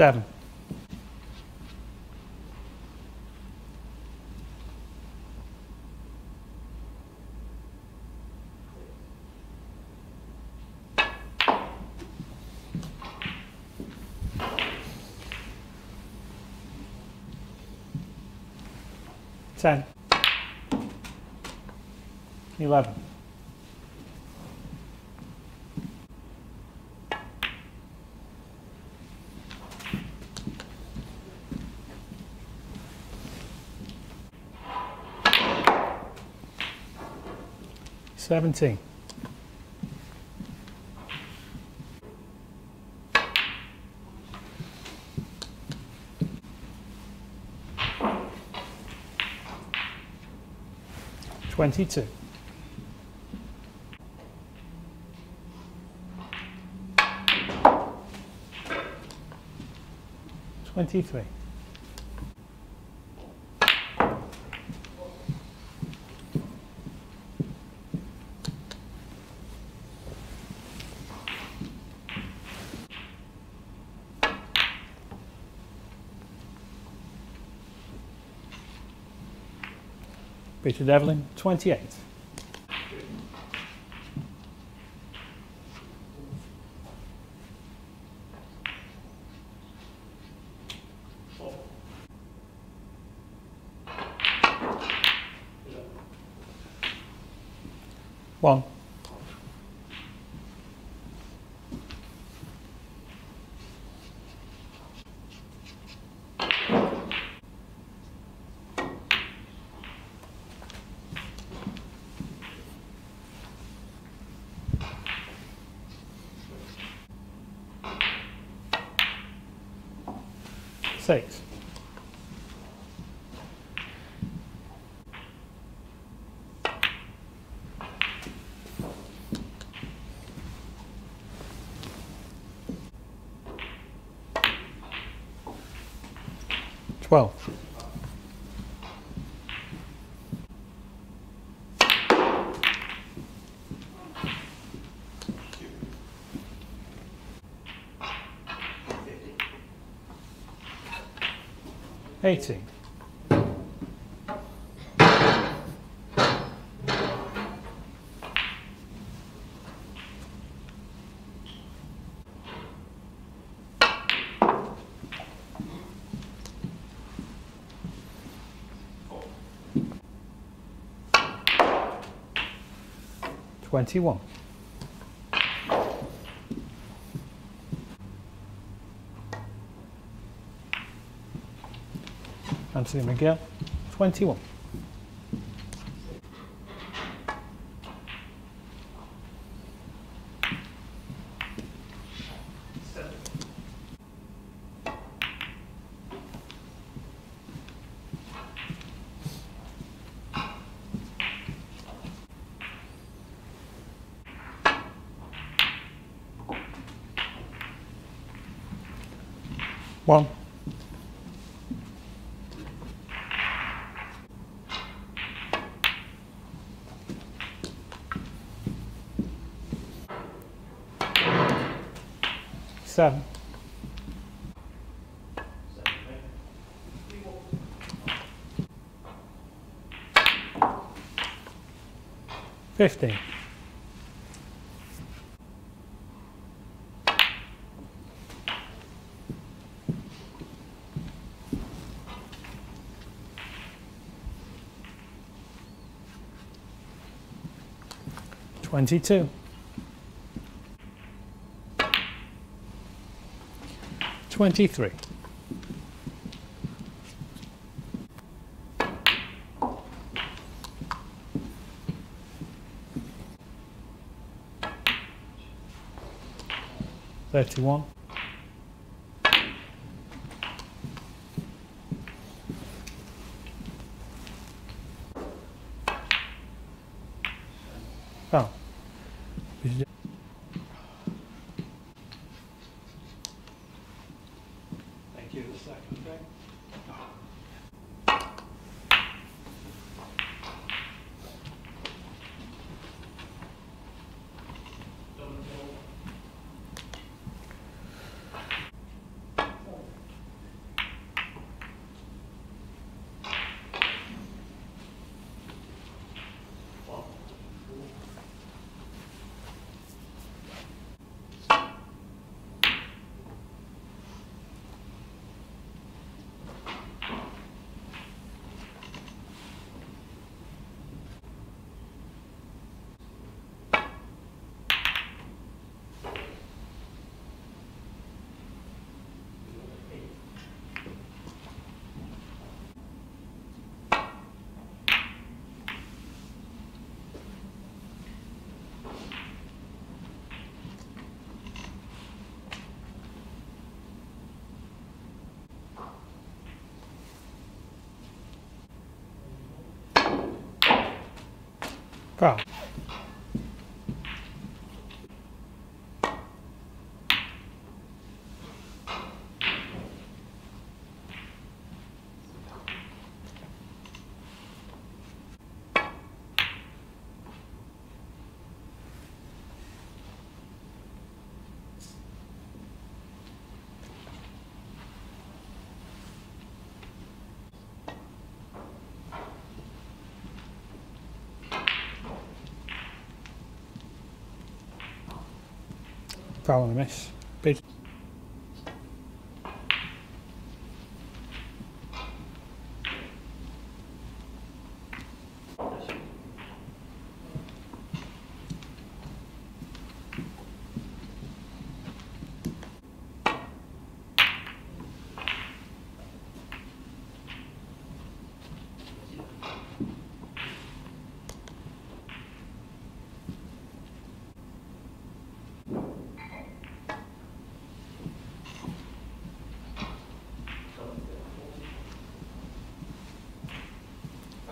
Seven. Ten. Eleven. Seventeen. Twenty-two. Twenty-three. Peter Devlin, 28. One. Six. Twelve. Eighteen. Twenty-one. Anthony McGill, 21. One. Seven. Fifteen. Twenty-two. Twenty-three. Thirty-one. Oh. Foul. Foul and a miss.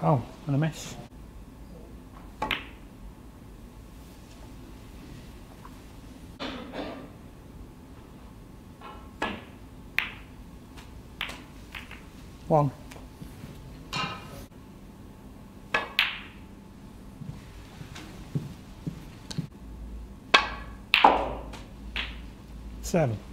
Oh, Foul and a mess. One. Seven.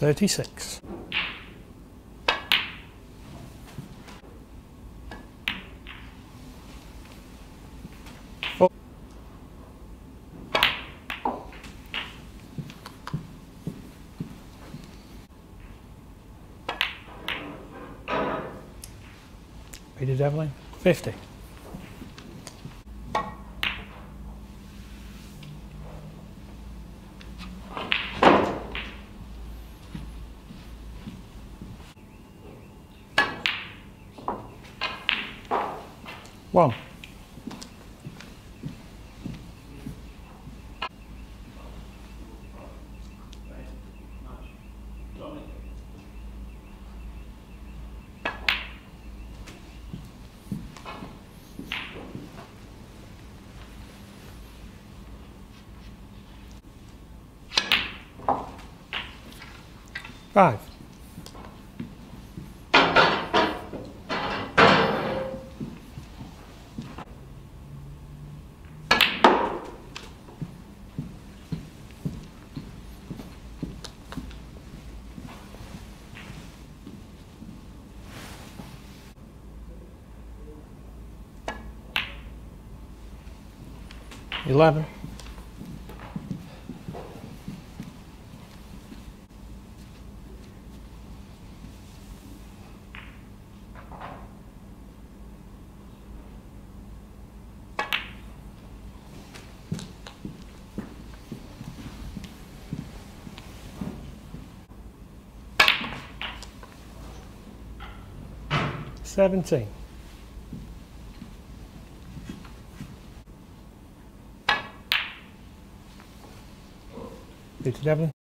36. Four. Peter Devlin, 50. Wow. Five. Eleven. Seventeen. Peter Devlin.